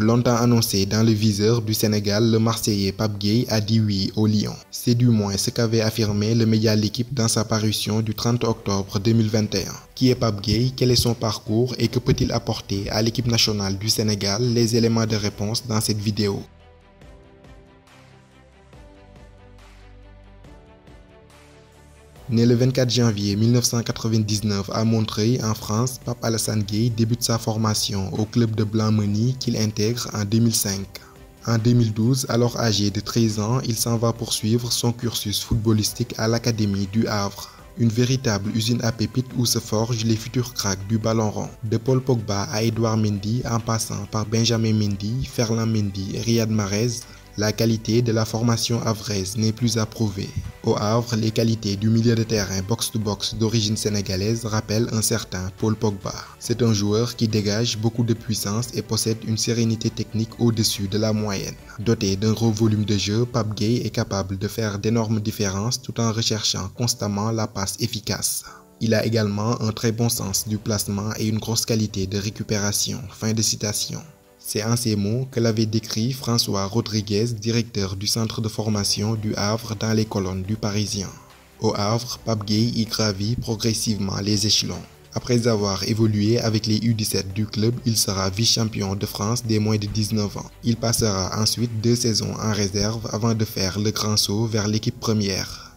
Longtemps annoncé dans le viseur du Sénégal, le Marseillais Pape Gueye a dit oui au Lyon. C'est du moins ce qu'avait affirmé le média L'équipe dans sa parution du 30 octobre 2021. Qui est Pape Gueye? Quel est son parcours? Et que peut-il apporter à l'équipe nationale du Sénégal? Les éléments de réponse dans cette vidéo. Né le 24 janvier 1999 à Montreuil, en France, Pape Alassane Gueye débute sa formation au club de Blanc-Menis qu'il intègre en 2005. En 2012, alors âgé de 13 ans, il s'en va poursuivre son cursus footballistique à l'Académie du Havre. Une véritable usine à pépites où se forgent les futurs cracks du ballon rond. De Paul Pogba à Edouard Mendy, en passant par Benjamin Mendy, Ferland Mendy et Riyad Mahrez, la qualité de la formation havraise n'est plus à prouver. Au Havre, les qualités du milieu de terrain box-to-box d'origine sénégalaise rappellent un certain Paul Pogba. C'est un joueur qui dégage beaucoup de puissance et possède une sérénité technique au-dessus de la moyenne. Doté d'un gros volume de jeu, Pape Gay est capable de faire d'énormes différences tout en recherchant constamment la passe efficace. Il a également un très bon sens du placement et une grosse qualité de récupération. Fin de citation. C'est en ces mots que l'avait décrit François Rodriguez, directeur du centre de formation du Havre dans les colonnes du Parisien. Au Havre, Pape Gay y gravit progressivement les échelons. Après avoir évolué avec les U17 du club, il sera vice-champion de France des moins de 19 ans. Il passera ensuite deux saisons en réserve avant de faire le grand saut vers l'équipe première.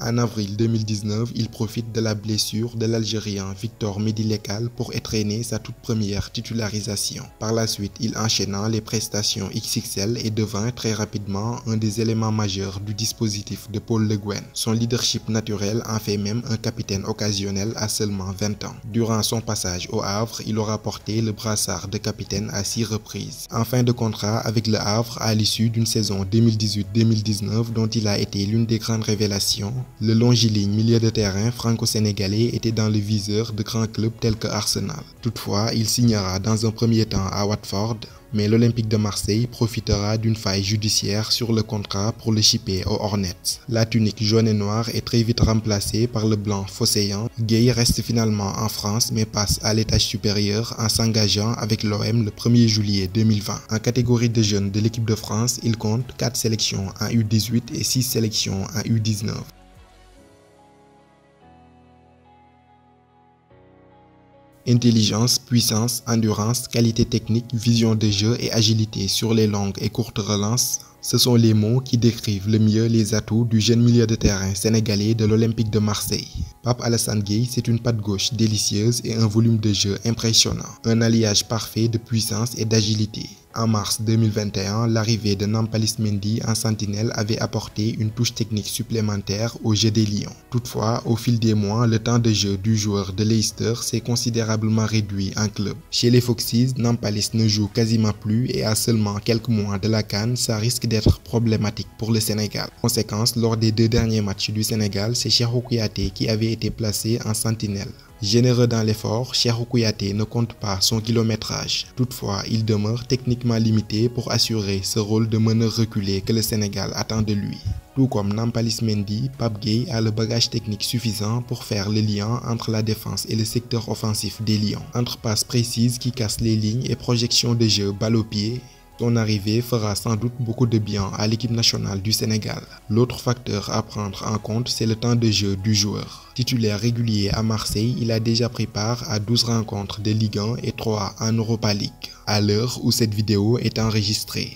En avril 2019, il profite de la blessure de l'Algérien Victor Medilekal pour étraîner sa toute première titularisation. Par la suite, il enchaîna les prestations XXL et devint très rapidement un des éléments majeurs du dispositif de Paul Le Guen. Son leadership naturel en fait même un capitaine occasionnel à seulement 20 ans. Durant son passage au Havre, il aura porté le brassard de capitaine à six reprises. En fin de contrat avec le Havre à l'issue d'une saison 2018-2019 dont il a été l'une des grandes révélations, le longiligne milieu de terrain franco-sénégalais était dans le viseur de grands clubs tels que Arsenal. Toutefois, il signera dans un premier temps à Watford, mais l'Olympique de Marseille profitera d'une faille judiciaire sur le contrat pour le chipper aux Hornets. La tunique jaune et noire est très vite remplacée par le blanc fosséant. Gay reste finalement en France mais passe à l'étage supérieur en s'engageant avec l'OM le 1er juillet 2020. En catégorie de jeunes de l'équipe de France, il compte 4 sélections en U18 et 6 sélections en U19. Intelligence, puissance, endurance, qualité technique, vision de jeu et agilité sur les longues et courtes relances, ce sont les mots qui décrivent le mieux les atouts du jeune milieu de terrain sénégalais de l'Olympique de Marseille. Pape Alassane Gueye, c'est une patte gauche délicieuse et un volume de jeu impressionnant. Un alliage parfait de puissance et d'agilité. En mars 2021, l'arrivée de Nampalis Mendy en sentinelle avait apporté une touche technique supplémentaire au jeu des Lions. Toutefois, au fil des mois, le temps de jeu du joueur de Leicester s'est considérablement réduit en club. Chez les Foxes, Nampalis ne joue quasiment plus et à seulement quelques mois de la Cannes, ça risque d'être problématique pour le Sénégal. Conséquence, lors des deux derniers matchs du Sénégal, c'est Kouyaté qui avait placé en sentinelle. Généreux dans l'effort, Cheikhou ne compte pas son kilométrage. Toutefois, il demeure techniquement limité pour assurer ce rôle de meneur reculé que le Sénégal attend de lui. Tout comme Nampalis Mendy, Pape Gay a le bagage technique suffisant pour faire le lien entre la défense et le secteur offensif des Lions. Entre passes précises qui cassent les lignes et projections de jeu balle au pied, son arrivée fera sans doute beaucoup de bien à l'équipe nationale du Sénégal. L'autre facteur à prendre en compte, c'est le temps de jeu du joueur. Titulaire régulier à Marseille, il a déjà pris part à 12 rencontres de Ligue 1 et 3 en Europa League, à l'heure où cette vidéo est enregistrée.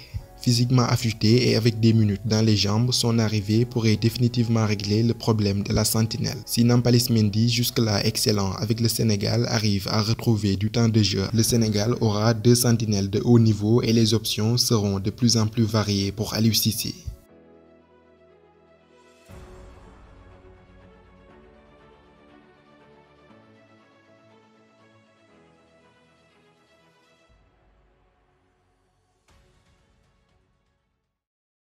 Physiquement affûté et avec des minutes dans les jambes, son arrivée pourrait définitivement régler le problème de la sentinelle. Si Nampalis Mendy, jusque-là excellent avec le Sénégal, arrive à retrouver du temps de jeu, le Sénégal aura deux sentinelles de haut niveau et les options seront de plus en plus variées pour Aliou Cissé.